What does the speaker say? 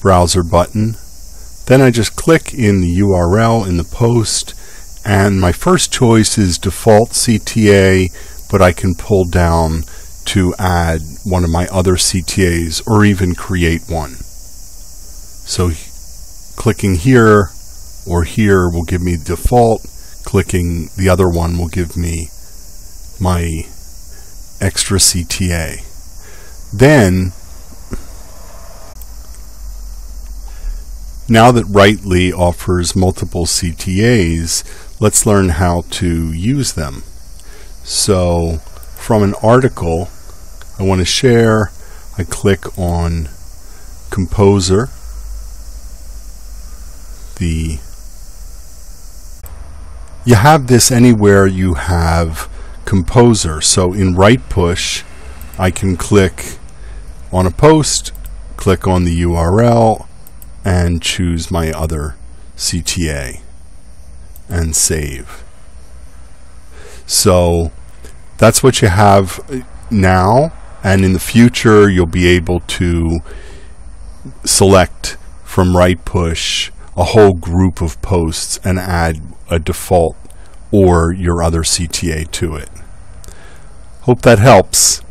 browser button. Then I just click in the URL in the post and my first choice is default CTA but I can pull down to add one of my other CTAs or even create one. So clicking here or here will give me default, clicking the other one will give me my extra CTA. Then, now that Rite.ly offers multiple CTAs, let's learn how to use them. So, from an article I want to share, I click on Composer, the you have this anywhere you have Composer. So in WritePush, I can click on a post, click on the URL, and choose my other CTA and save. So that's what you have now, and in the future, you'll be able to select from right push a whole group of posts and add a default or your other CTA to it. Hope that helps.